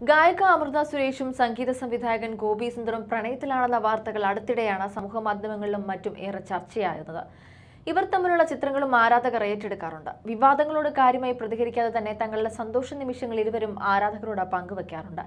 ഗായിക അമൃത സുരേഷും സംഗീത സംവിധായകൻ ഗോപി സുന്ദറും പ്രണയത്തിലാണെന്ന വാർത്തകൾ അടുത്തിടെയാണ് സമൂഹ മാധ്യമങ്ങളിലും മറ്റും ഏറെ ചർച്ചയാകുന്നത് ഇവർ തമ്മിലുള്ള ചിത്രങ്ങളും ആരാധകർ ഏറ്റെടുക്കാറുണ്ട്. വിവാദങ്ങളോട് കാര്യമായി പ്രതികരിക്കാതെ തന്നെ തങ്ങളുടെ സന്തോഷ നിമിഷങ്ങൾ ഇരുവരും ആരാധകരോട് പങ്കുവെക്കാറുണ്ട്.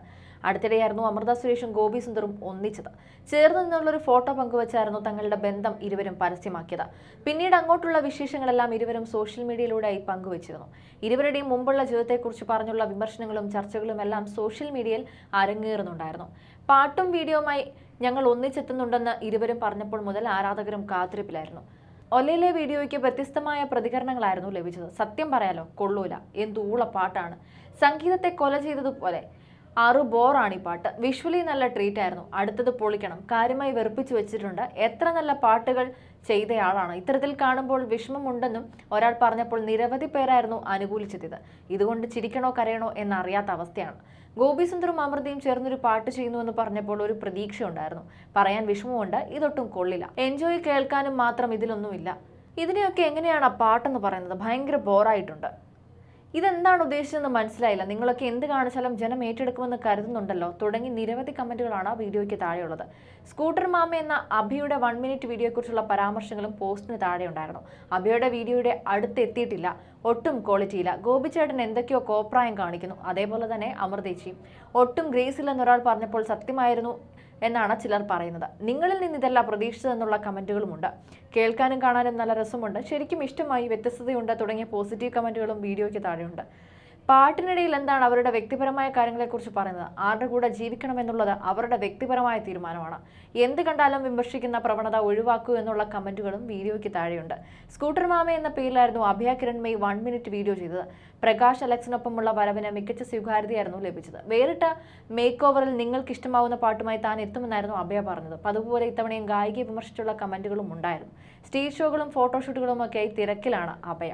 അടുത്തിടെയായിരുന്നു അമൃത സുരേഷും ഗോപി സുന്ദറും ഒന്നിച്ചത്. ചേർന്ന് നിന്നുള്ളൊരു ഫോട്ടോ പങ്കുവച്ചായിരുന്നു തങ്ങളുടെ ബന്ധം ഇരുവരും പരസ്യമാക്കിയത്. പിന്നീട് അങ്ങോട്ടുള്ള വിശേഷങ്ങളെല്ലാം ഇരുവരും സോഷ്യൽ മീഡിയയിലൂടെയായി പങ്കുവച്ചിരുന്നു. ഇരുവരുടെയും മുമ്പുള്ള ജീവിതത്തെക്കുറിച്ച് പറഞ്ഞുള്ള വിമർശനങ്ങളും ചർച്ചകളും എല്ലാം സോഷ്യൽ മീഡിയയിൽ അരങ്ങേറുന്നുണ്ടായിരുന്നു. പാട്ടും വീഡിയോയുമായി ഞങ്ങൾ ഒന്നിച്ചെത്തുന്നുണ്ടെന്ന് ഇരുവരും പറഞ്ഞപ്പോൾ മുതൽ ആരാധകരും കാത്തിരിപ്പിലായിരുന്നു. ഒലയിലെ വീഡിയോയ്ക്ക് വ്യത്യസ്തമായ പ്രതികരണങ്ങളായിരുന്നു ലഭിച്ചത്. സത്യം പറയാലോ കൊള്ളൂല. എന്തൂള പാട്ടാണ് സംഗീതത്തെ കൊല ചെയ്തതുപോലെ ആറു ബോറാണ് ഈ പാട്ട്. വിഷ്വലി നല്ല ട്രീറ്റ് ആയിരുന്നു. അടുത്തത് പൊളിക്കണം. കാര്യമായി വെറുപ്പിച്ചു വെച്ചിട്ടുണ്ട്. എത്ര നല്ല പാട്ടുകൾ ചെയ്തയാളാണ് ഇത്തരത്തിൽ കാണുമ്പോൾ വിഷമമുണ്ടെന്നും ഒരാൾ പറഞ്ഞപ്പോൾ നിരവധി പേരായിരുന്നു അനുകൂലിച്ചത്. ഇതുകൊണ്ട് ചിരിക്കണോ കരയണോ എന്നറിയാത്ത അവസ്ഥയാണ്. ഗോപിസുന്ദറും അമൃതയും ചേർന്നൊരു പാട്ട് ചെയ്യുന്നുവെന്ന് പറഞ്ഞപ്പോൾ ഒരു പ്രതീക്ഷ ഉണ്ടായിരുന്നു പറയാൻ വിഷമമുണ്ട്. ഇതൊട്ടും കൊള്ളില്ല. എൻജോയ് കേൾക്കാനും മാത്രം ഇതിലൊന്നുമില്ല. ഇതിനെയൊക്കെ എങ്ങനെയാണ് ആ പാട്ടെന്ന് പറയുന്നത്? ഭയങ്കര ബോറായിട്ടുണ്ട് ഇതെന്താണ് ഉദ്ദേശിച്ചതെന്ന് മനസ്സിലായില്ല. നിങ്ങളൊക്കെ എന്ത് കാണിച്ചാലും ജനം ഏറ്റെടുക്കുമെന്ന് കരുതുന്നുണ്ടല്ലോ. തുടങ്ങി നിരവധി കമന്റുകളാണ് ആ വീഡിയോയ്ക്ക് താഴെയുള്ളത്. സ്കൂട്ടർ മാമ എന്ന അഭിയുടെ വൺ മിനിറ്റ് വീഡിയോയെക്കുറിച്ചുള്ള പരാമർശങ്ങളും പോസ്റ്റിന് താഴെ ഉണ്ടായിരുന്നു. അഭിയുടെ വീഡിയോയുടെ അടുത്ത് എത്തിയിട്ടില്ല. ഒട്ടും ക്വാളിറ്റിയില്ല ഗോപിച്ചേട്ടൻ എന്തൊക്കെയോ കോപ്രായം കാണിക്കുന്നു. അതേപോലെ തന്നെ അമൃതേച്ചിയും. ഒട്ടും ഗ്രേസ് ഇല്ലെന്നൊരാൾ പറഞ്ഞപ്പോൾ സത്യമായിരുന്നു. എന്നാണ് ചിലർ പറയുന്നത്. നിങ്ങളിൽ നിന്ന് ഇതല്ല പ്രതീക്ഷിച്ചതെന്നുള്ള കമന്റുകളുമുണ്ട് കേൾക്കാനും കാണാനും നല്ല രസമുണ്ട്. ശരിക്കും ഇഷ്ടമായി വ്യത്യസ്തതയുണ്ട് തുടങ്ങിയ പോസിറ്റീവ് കമന്റുകളും വീഡിയോയ്ക്ക് താഴെയുണ്ട്. പാട്ടിനിടയിൽ എന്താണ് അവരുടെ വ്യക്തിപരമായ കാര്യങ്ങളെക്കുറിച്ച് പറയുന്നത്? ആരുടെ കൂടെ ജീവിക്കണമെന്നുള്ളത് അവരുടെ വ്യക്തിപരമായ തീരുമാനമാണ്. എന്ത് കണ്ടാലും വിമർശിക്കുന്ന പ്രവണത ഒഴിവാക്കൂ എന്നുള്ള കമന്റുകളും വീഡിയോയ്ക്ക് താഴെയുണ്ട്. സ്കൂട്ടർ മാമ എന്ന പേരിലായിരുന്നു Abhaya Kiranmayi one minute video ചെയ്തത്. പ്രകാശ് അലക്സിനൊപ്പമുള്ള വരവിന് മികച്ച സ്വീകാര്യതയായിരുന്നു ലഭിച്ചത്. വേറിട്ട മേക്ക് ഓവറിൽ നിങ്ങൾക്ക് ഇഷ്ടമാവുന്ന പാട്ടുമായി താൻ എത്തുമെന്നായിരുന്നു അഭയ പറഞ്ഞത്. അതുപോലെ ഇത്തവണയും ഗായികയെ വിമർശിച്ചുള്ള കമന്റുകളും ഉണ്ടായിരുന്നു. സ്റ്റേജ് ഷോകളും ഫോട്ടോഷൂട്ടുകളും ഒക്കെയായി തിരക്കിലാണ് അഭയ.